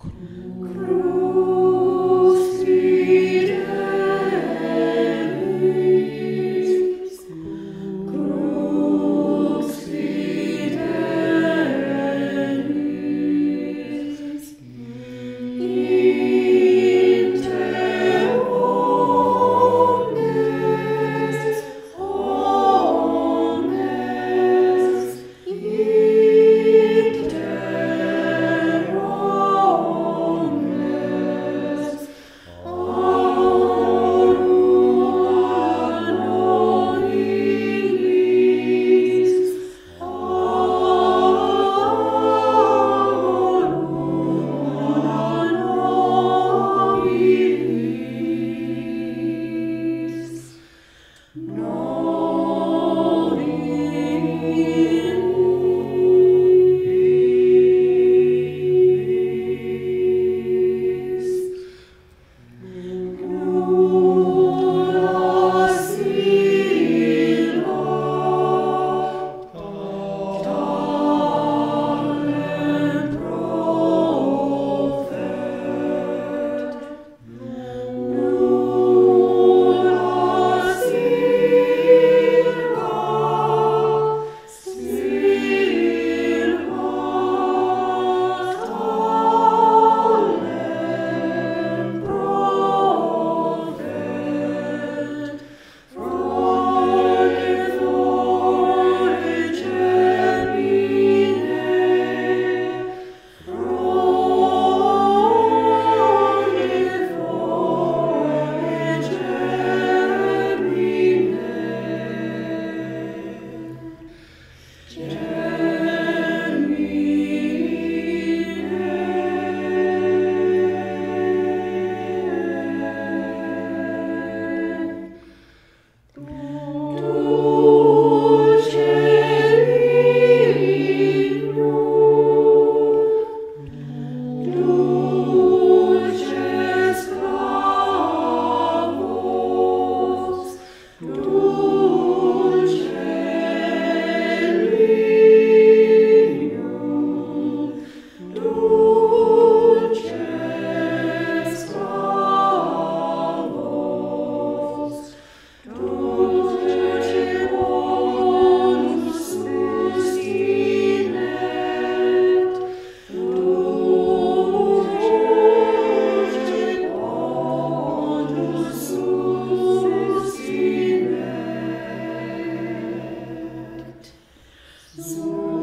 cruz. So